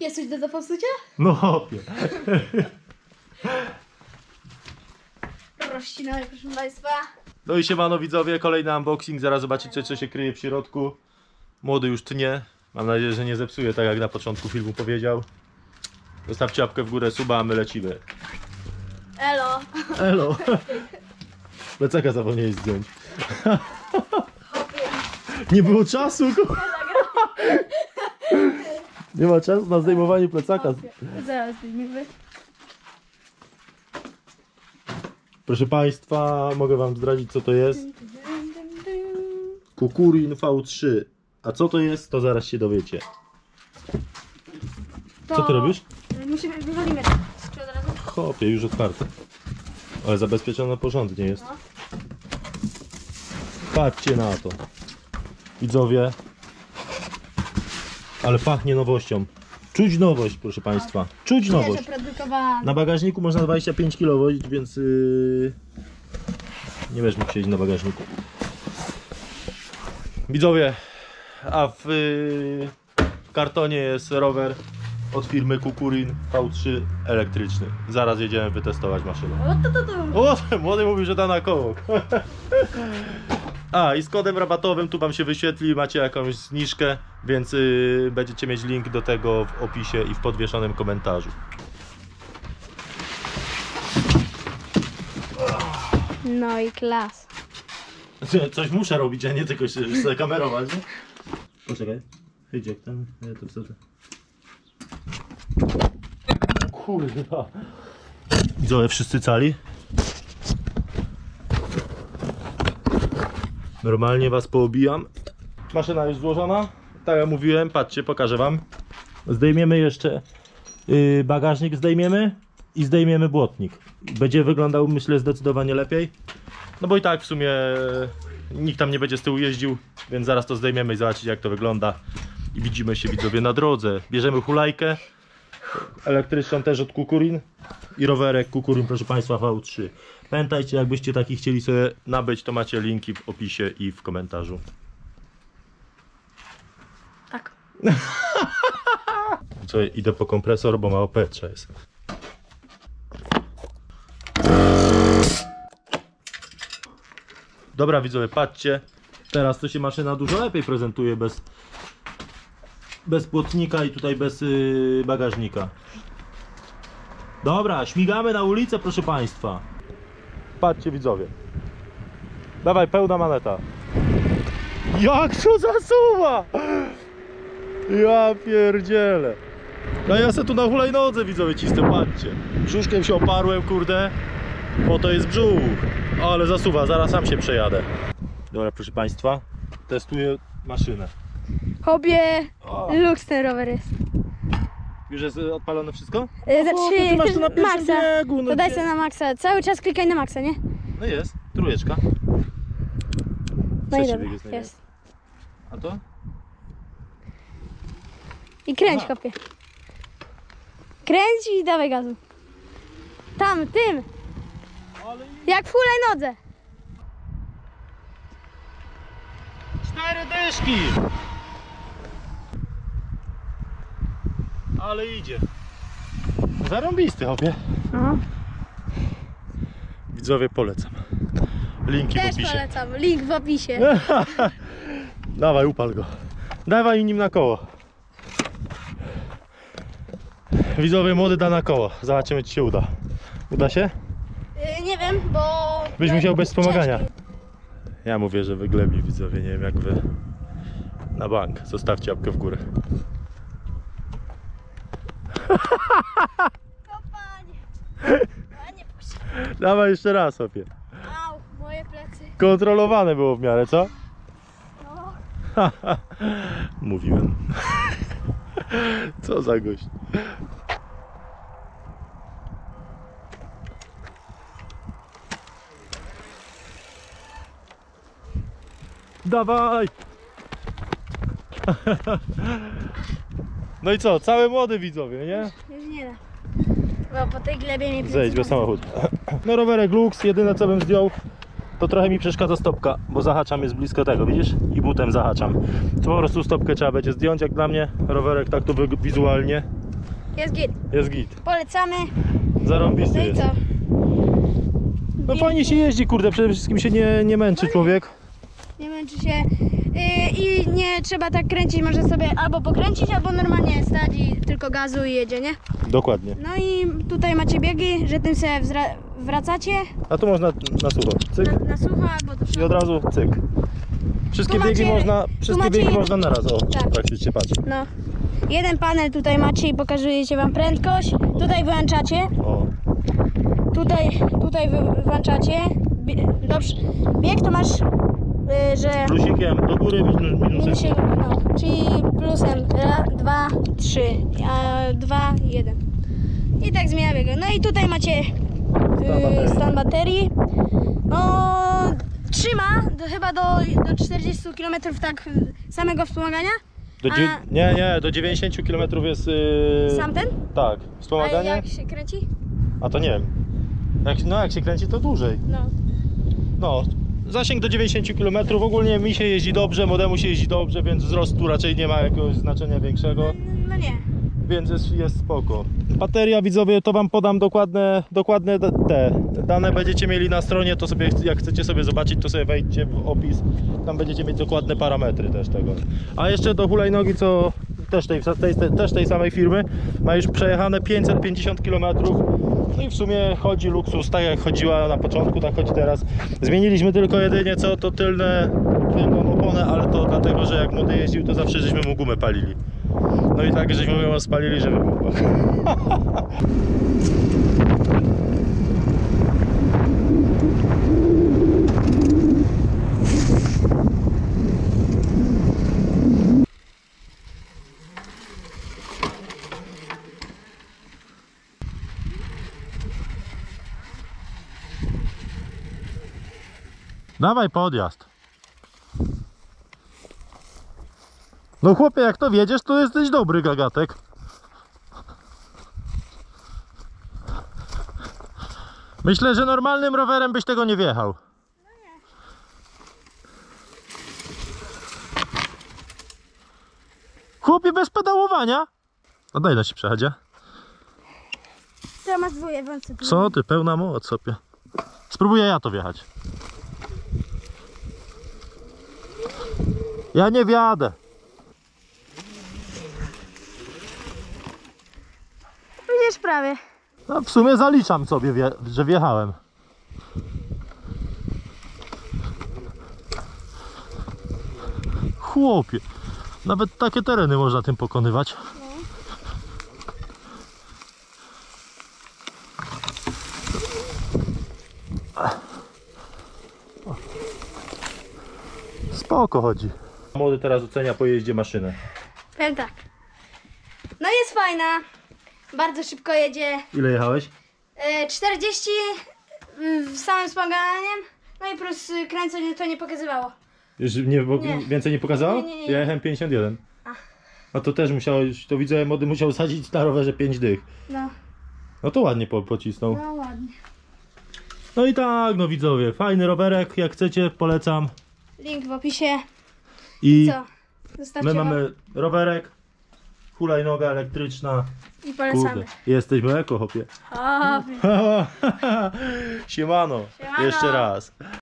Jest coś do zapasucia? No hopie. Rozcinamy, proszę Państwa. No i siemano widzowie, kolejny unboxing, zaraz zobaczycie co się kryje w środku. Młody już tnie, mam nadzieję, że nie zepsuje tak jak na początku filmu powiedział. Zostawcie łapkę w górę, suba, a my lecimy. Elo. Elo. Plecaka zapomniałeś zdjąć. Nie było czasu, ku- Nie ma czasu na zdejmowanie plecaka. Zaraz zdejmimy. Proszę Państwa, mogę Wam zdradzić co to jest. Kukurin V3. A co to jest, to zaraz się dowiecie. Co ty robisz? Musimy, wywalimy. Czy od razu? Chopie, już otwarte. Ale zabezpieczone porządnie jest. No. Patrzcie na to. Widzowie. Ale pachnie nowością. Czuć nowość, proszę Państwa. Czuć nowość. Na bagażniku można 25 kg wozić, więc yy... nie będziesz mógł siedzieć na bagażniku. Widzowie, a w, yy... w kartonie jest rower od firmy Kukurin V3 elektryczny. Zaraz jedziemy wytestować maszynę. O, to, to, to. O, młody mówił, że da na koło. A, i z kodem rabatowym tu Wam się wyświetli, macie jakąś zniżkę, więc yy, będziecie mieć link do tego w opisie i w podwieszonym komentarzu. No i klas. Coś muszę robić, a nie tylko się sobie kamerować, nie? Poczekaj. Jak ten, ja to wsadzę. Kurwa. Widzowie wszyscy cali? Normalnie was poobijam. Maszyna już złożona. Tak jak mówiłem, patrzcie, pokażę wam. Zdejmiemy jeszcze yy, bagażnik, zdejmiemy i zdejmiemy błotnik. Będzie wyglądał myślę zdecydowanie lepiej. No bo i tak w sumie nikt tam nie będzie z tyłu jeździł, więc zaraz to zdejmiemy i zobaczycie jak to wygląda. I widzimy się widzowie na drodze. Bierzemy hulajkę elektryczną też od Kukurin i rowerek Kukurin proszę Państwa V3. Pamiętajcie jakbyście taki chcieli sobie nabyć to macie linki w opisie i w komentarzu. Tak. Co, idę po kompresor, bo mało powietrza jest. Dobra widzowie, patrzcie. Teraz to się maszyna dużo lepiej prezentuje bez bez płotnika i tutaj bez yy, bagażnika. Dobra, śmigamy na ulicę proszę Państwa. Patrzcie widzowie. Dawaj, pełna maneta. Jak to zasuwa! Ja pierdzielę. No ja se tu na hulajnodze widzowie cisnę, patrzcie. Brzuszkiem się oparłem, kurde. Bo to jest brzuch. Ale zasuwa, zaraz sam się przejadę. Dobra, proszę Państwa. Testuję maszynę. Hobie. O, Lux ten rower jest. już jest y, odpalone wszystko? E, O, Znaczy, ty masz to na pierwszym maksa. biegu, no To daj gdzie? sobie na maksa. Cały czas klikaj na maksa, nie? No jest, trójeczka. No i Trzeci bieg jest najlepszy. jest. A to? I kręć, Aha. kopie. Kręć i dawaj gazu. Tam, tym. Ale Jak w hulajnodze. Cztery dyszki! Ale idzie. Zarąbisty, hopie. No. Widzowie polecam. Linki w Też opisie. polecam. Link w opisie. Dawaj, upal go. Dawaj nim na koło. Widzowie, młody da na koło. Zobaczymy, czy się uda. Uda się? Y, Nie wiem, bo... Byś musiał bez wspomagania. Ja mówię, że wyglebi widzowie, nie wiem jak wy. Na bank. Zostawcie łapkę w górę. Kopanie. Panie, puść. Dawaj jeszcze raz, hopie. Au, moje plecy. Kontrolowane było w miarę, co? No. Mówiłem. Co za gość. Dawaj! No i co, cały młody widzowie, nie? Już nie da. Bo po tej glebie plecy Zejdź bolą. samochód. No rowerek Lux, jedyne co bym zdjął to trochę mi przeszkadza stopka, bo zahaczam jest blisko tego, widzisz? I butem zahaczam. To po prostu stopkę trzeba będzie zdjąć, jak dla mnie rowerek tak to wizualnie. Jest git. Jest git. Polecamy. Zarąbisty No i jest. co? No fajnie się jeździ, kurde, przede wszystkim się nie, nie męczy człowiek. Nie męczy się. Yy, I nie trzeba tak kręcić, może sobie albo pokręcić, albo normalnie stać i tylko gazu i jedzie, nie? Dokładnie. No i tutaj macie biegi, że tym sobie wracacie A tu można na sucho. Cyk. na, na sucho albo do I od razu cyk. Wszystkie Tu biegi macie- można, wszystkie macie biegi można naraz. O, Tak. praktycznie patrz. No. Jeden panel tutaj macie i pokazujecie wam prędkość. Tutaj wyłączacie. O, Tutaj, tutaj wy- włączacie. Bie- Dobrze. Bieg to masz, że plusikiem do góry, minus- minusem. minusie, no, czyli plusem ra, dwa, trzy, a dwa, jeden. I tak zmienia bieg. No i tutaj macie yy, stan baterii. No, trzyma do, chyba do, do 40 km tak y, samego wspomagania. A- nie, nie, do 90 km jest. Yy... Sam ten? Tak, A wspomaganie. jak się kręci? A to nie wiem. Jak, no jak się kręci, to dłużej. No. No, zasięg do 90 km. Ogólnie mi się jeździ dobrze, modemu się jeździ dobrze, więc wzrostu raczej nie ma jakiegoś znaczenia większego, No nie. więc jest, jest spoko. Bateria widzowie, to wam podam dokładne, dokładne te, te dane będziecie mieli na stronie, to sobie jak chcecie sobie zobaczyć, to sobie wejdźcie w opis. Tam będziecie mieć dokładne parametry też tego. A jeszcze do hulajnogi, co też tej, tej, też tej samej firmy, ma już przejechane 550 km. No i w sumie chodzi luksus, tak jak chodziła na początku, tak chodzi teraz. Zmieniliśmy tylko jedynie co, to tylne, tylną oponę, ale to dlatego, że jak młody jeździł, to zawsze żeśmy mu gumę palili. No i tak żeśmy ją spalili, że wybuchła. Dawaj podjazd. No chłopie, jak to wiedziesz, to jesteś dobry gagatek. Myślę, że normalnym rowerem byś tego nie wjechał. Chłopie, bez pedałowania? No daj na się przechodzie. To masz dwoje wąsy. Co ty, pełna moc sobie. Spróbuję ja to wjechać. Ja nie wjadę. Widzisz prawie. No, w sumie zaliczam sobie, że wjechałem. Chłopie, nawet takie tereny można tym pokonywać. Spoko chodzi. Młody teraz ocenia po jeździe maszynę. Powiem tak. No jest fajna. Bardzo szybko jedzie. Ile jechałeś? E, 40 y, z samym wspomaganiem. No i plus kręcenie to nie pokazywało. Już nie, Nie. więcej nie pokazało? Nie, nie, nie. Ja jechałem 51. A. A to też musiałeś, to widzę, młody musiał sadzić na rowerze 5 dych. No, No to ładnie po, pocisnął. no ładnie. No i tak, no widzowie, fajny rowerek, jak chcecie, polecam. Link w opisie. I Co? Zostawcie my mamy rowerek, hulajnoga elektryczna. i polecamy. Kurde, jesteśmy eko, hopie. Siemano, Siemano. jeszcze raz.